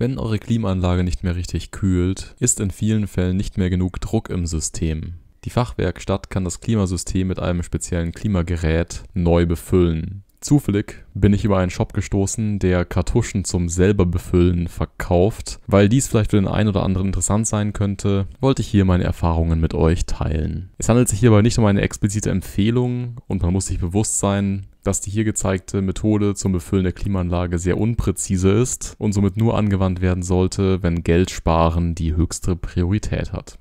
Wenn eure Klimaanlage nicht mehr richtig kühlt, ist in vielen Fällen nicht mehr genug Druck im System. Die Fachwerkstatt kann das Klimasystem mit einem speziellen Klimagerät neu befüllen. Zufällig bin ich über einen Shop gestoßen, der Kartuschen zum selber befüllen verkauft. Weil dies vielleicht für den einen oder anderen interessant sein könnte, wollte ich hier meine Erfahrungen mit euch teilen. Es handelt sich hierbei nicht um eine explizite Empfehlung und man muss sich bewusst sein, dass die hier gezeigte Methode zum Befüllen der Klimaanlage sehr unpräzise ist und somit nur angewandt werden sollte, wenn Geldsparen die höchste Priorität hat.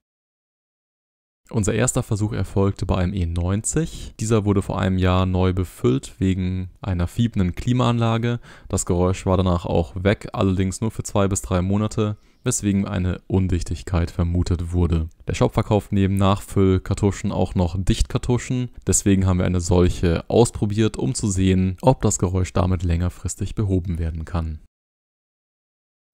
Unser erster Versuch erfolgte bei einem E90. Dieser wurde vor einem Jahr neu befüllt wegen einer fiebenden Klimaanlage. Das Geräusch war danach auch weg, allerdings nur für zwei bis drei Monate, weswegen eine Undichtigkeit vermutet wurde. Der Shop verkauft neben Nachfüllkartuschen auch noch Dichtkartuschen, deswegen haben wir eine solche ausprobiert, um zu sehen, ob das Geräusch damit längerfristig behoben werden kann.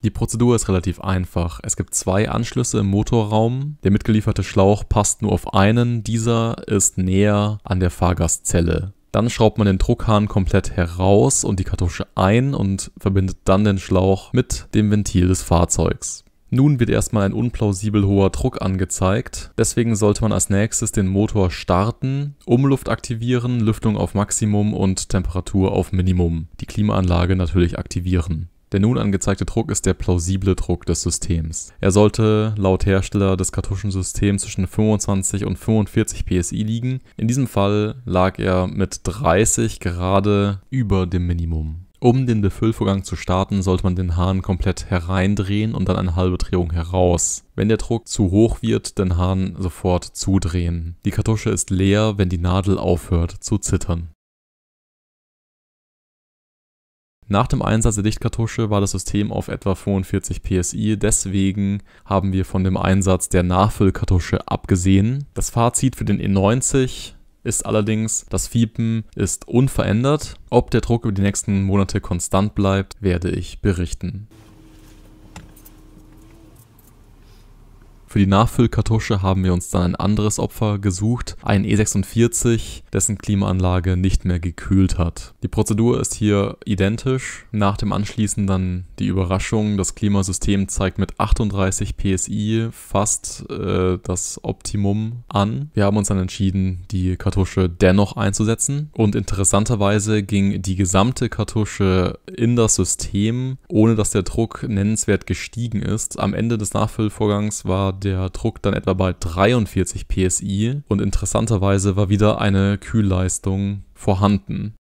Die Prozedur ist relativ einfach. Es gibt zwei Anschlüsse im Motorraum. Der mitgelieferte Schlauch passt nur auf einen. Dieser ist näher an der Fahrgastzelle. Dann schraubt man den Druckhahn komplett heraus und die Kartusche ein und verbindet dann den Schlauch mit dem Ventil des Fahrzeugs. Nun wird erstmal ein unplausibel hoher Druck angezeigt. Deswegen sollte man als nächstes den Motor starten, Umluft aktivieren, Lüftung auf Maximum und Temperatur auf Minimum. Die Klimaanlage natürlich aktivieren. Der nun angezeigte Druck ist der plausible Druck des Systems. Er sollte laut Hersteller des Kartuschensystems zwischen 25 und 45 PSI liegen. In diesem Fall lag er mit 30 gerade über dem Minimum. Um den Befüllvorgang zu starten, sollte man den Hahn komplett hereindrehen und dann eine halbe Drehung heraus. Wenn der Druck zu hoch wird, den Hahn sofort zudrehen. Die Kartusche ist leer, wenn die Nadel aufhört zu zittern. Nach dem Einsatz der Dichtkartusche war das System auf etwa 45 PSI, deswegen haben wir von dem Einsatz der Nachfüllkartusche abgesehen. Das Fazit für den E90 ist allerdings, das Fiepen ist unverändert. Ob der Druck über die nächsten Monate konstant bleibt, werde ich berichten. Für die Nachfüllkartusche haben wir uns dann ein anderes Opfer gesucht, ein E46, dessen Klimaanlage nicht mehr gekühlt hat. Die Prozedur ist hier identisch. Nach dem Anschließen dann die Überraschung, das Klimasystem zeigt mit 38 PSI fast äh, das Optimum an. Wir haben uns dann entschieden, die Kartusche dennoch einzusetzen und interessanterweise ging die gesamte Kartusche in das System, ohne dass der Druck nennenswert gestiegen ist. Am Ende des Nachfüllvorgangs war der Druck dann etwa bei 43 PSI und interessanterweise war wieder eine Kühlleistung vorhanden.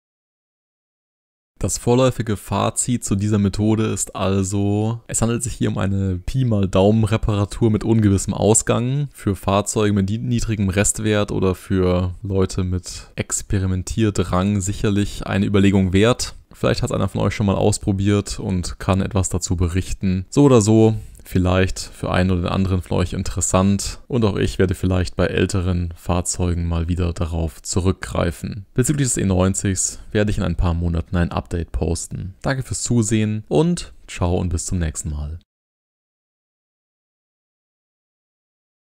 Das vorläufige Fazit zu dieser Methode ist also, es handelt sich hier um eine Pi mal Daumen Reparatur mit ungewissem Ausgang für Fahrzeuge mit niedrigem Restwert oder für Leute mit Experimentierdrang sicherlich eine Überlegung wert. Vielleicht hat es einer von euch schon mal ausprobiert und kann etwas dazu berichten. So oder so, vielleicht für einen oder den anderen von euch interessant und auch ich werde vielleicht bei älteren Fahrzeugen mal wieder darauf zurückgreifen. Bezüglich des E90s werde ich in ein paar Monaten ein Update posten. Danke fürs Zusehen und ciao und bis zum nächsten Mal.